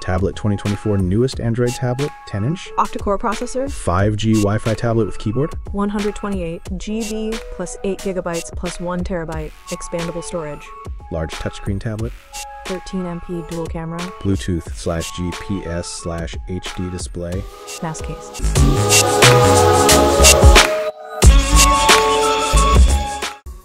Tablet 2024 newest Android tablet, 10 inch. Octa-core processor, 5G Wi Fi tablet with keyboard. 128 GB plus 8 gigabytes plus 1 terabyte expandable storage. Large touchscreen tablet. 13 MP dual camera, Bluetooth slash GPS slash HD display. mouse case.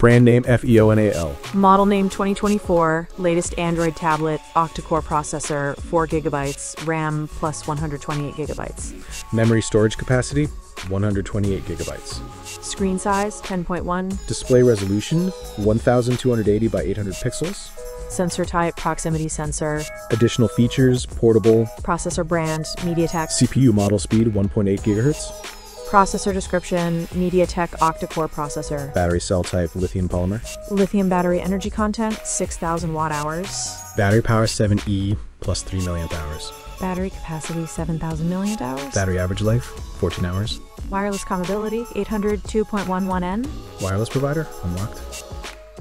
Brand name F E O N A L. Model name 2024, latest Android tablet, octa-core processor, 4 gigabytes, RAM plus 128 gigabytes. Memory storage capacity 128 gigabytes. Screen size 10.1, Display resolution 1280 by 800 pixels. sensor type proximity sensor, Additional features portable. processor brand MediaTek, CPU model speed 1.8 gigahertz. Processor description MediaTek octa-core processor, Battery cell type lithium polymer. lithium battery energy content 6000 watt hours, Battery power 7E plus 3 milliamp hours. battery capacity 7000 milliamp hours, Battery average life 14 hours. wireless commutability 802.11n, Wireless provider unlocked.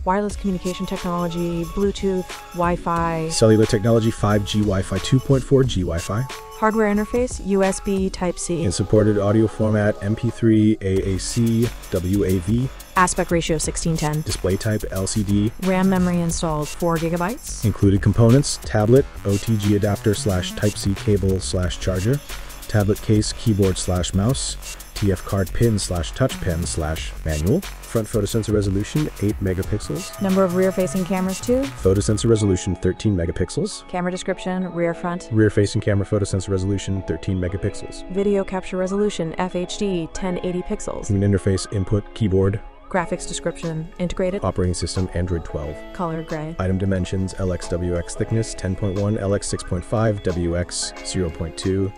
Wireless communication technology, Bluetooth, Wi-Fi, Cellular technology 5G Wi Fi 2.4G Wi Fi. hardware interface USB Type-C, In supported audio format MP3, AAC, WAV. aspect ratio 1610, Display type LCD. RAM memory installed 4 gigabytes, Included components tablet, OTG adapter slash Type C cable slash charger, tablet case, keyboard slash mouse, TF card pin slash touch pen slash manual, front photosensor resolution 8 megapixels, number of rear-facing cameras 2, photosensor resolution 13 megapixels, camera description, rear front, rear facing camera photosensor resolution 13 megapixels, video capture resolution FHD 1080 pixels, human interface input keyboard, graphics description, integrated, operating system Android 12. color gray, Item dimensions LXWX thickness 10.1, LX 6.5, WX 0.2,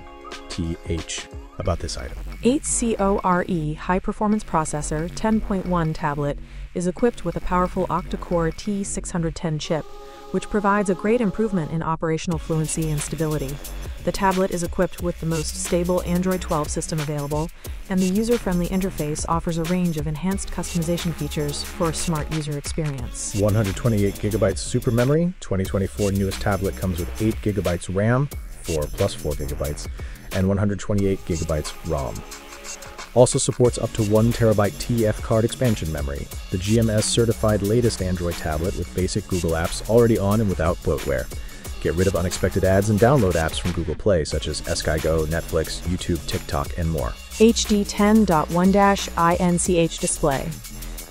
TH. About this item. 8CORE E high performance processor 10.1 tablet is equipped with a powerful octa-core T610 chip, which provides a great improvement in operational fluency and stability. The tablet is equipped with the most stable Android 12 system available, and the user-friendly interface offers a range of enhanced customization features for a smart user experience. 128 gigabytes super memory. 2024 newest tablet comes with 8 gigabytes RAM, 4 plus 4 gigabytes, and 128 gigabytes ROM. Also supports up to 1 terabyte TF card expansion memory. The GMS certified latest Android tablet with basic Google apps already on and without bloatware. Get rid of unexpected ads and download apps from Google Play such as SkyGo, Netflix, YouTube, TikTok, and more. HD 10.1-INCH display.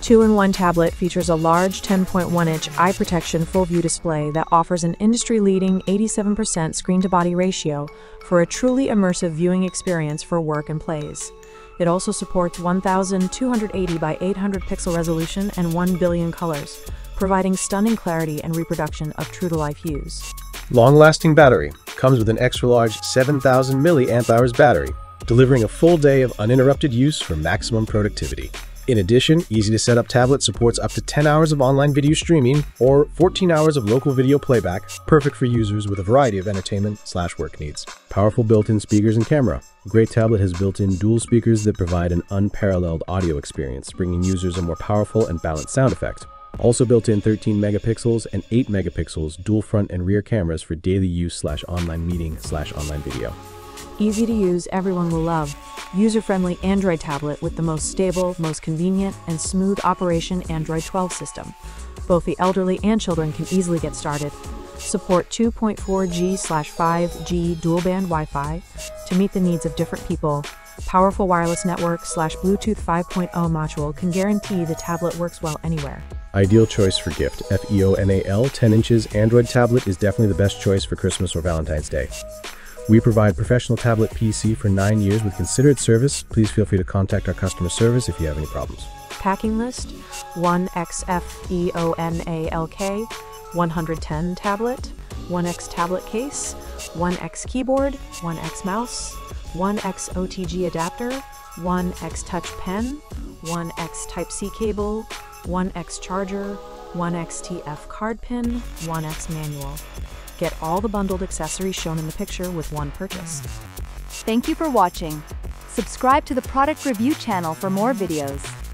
2-in-1 tablet features a large 10.1-inch eye protection full-view display that offers an industry-leading 87% screen-to-body ratio for a truly immersive viewing experience for work and plays. It also supports 1280 by 800 pixel resolution and 1 billion colors, providing stunning clarity and reproduction of true-to-life hues. Long lasting battery comes with an extra large 7000 milliamp hours battery, delivering a full day of uninterrupted use for maximum productivity. In addition, easy to set up tablet supports up to 10 hours of online video streaming or 14 hours of local video playback, perfect for users with a variety of entertainment slash work needs. Powerful built-in speakers and camera. Great tablet has built-in dual speakers that provide an unparalleled audio experience, bringing users a more powerful and balanced sound effect. Also built in 13 megapixels and 8 megapixels dual front and rear cameras for daily use slash online meeting slash online video. Easy to use, everyone will love. User friendly Android tablet with the most stable, most convenient, and smooth operation Android 12 system. Both the elderly and children can easily get started. Support 2.4G slash 5G dual band Wi Fi to meet the needs of different people. Powerful wireless network slash Bluetooth 5.0 module can guarantee the tablet works well anywhere. Ideal choice for gift. FEONAL 10 inches Android tablet is definitely the best choice for Christmas or Valentine's Day. We provide professional tablet PC for 9 years with considered service. Please feel free to contact our customer service if you have any problems. Packing list 1XFEONALK 110 tablet, 1X tablet case, 1X keyboard, 1X mouse, 1X OTG adapter, 1X touch pen, 1X Type C cable, 1X charger, 1X TF card pin, 1X manual. Get all the bundled accessories shown in the picture with one purchase. Thank you for watching. Subscribe to the product review channel for more videos.